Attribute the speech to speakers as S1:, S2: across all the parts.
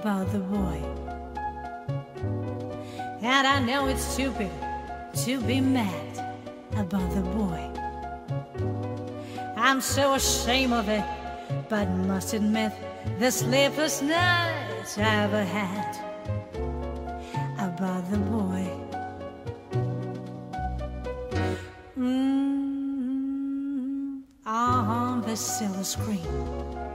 S1: about the boy. And I know it's stupid to be mad about the boy. I'm so ashamed of it, but must admit the sleepless nights I ever had about the boy. Mm, on the silver screen.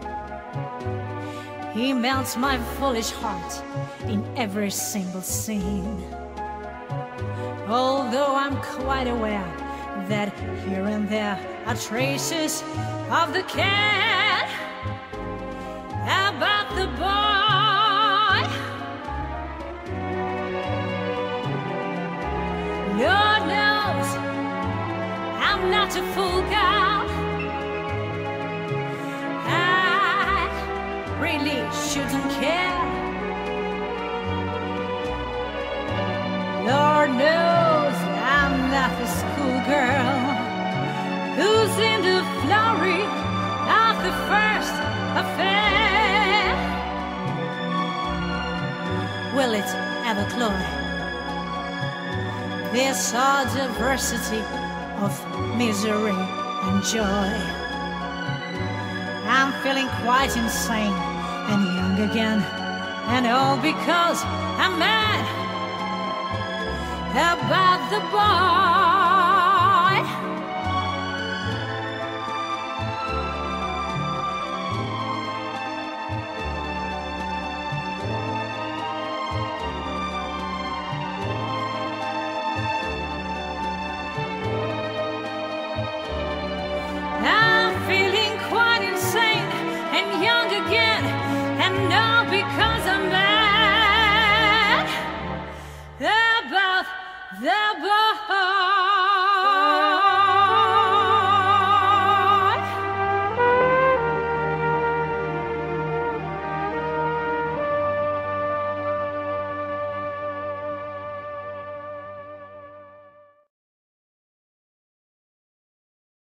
S1: He melts my foolish heart in every single scene. Although I'm quite aware that here and there are traces of the cat about the boy. Lord knows I'm not a fool, girl. Knows I'm not a schoolgirl who's in the flurry of the first affair. Will it ever cloy? This odd diversity of misery and joy. I'm feeling quite insane and young again, and all because I'm mad about the boy. I'm feeling quite insane and young again, and no the bar.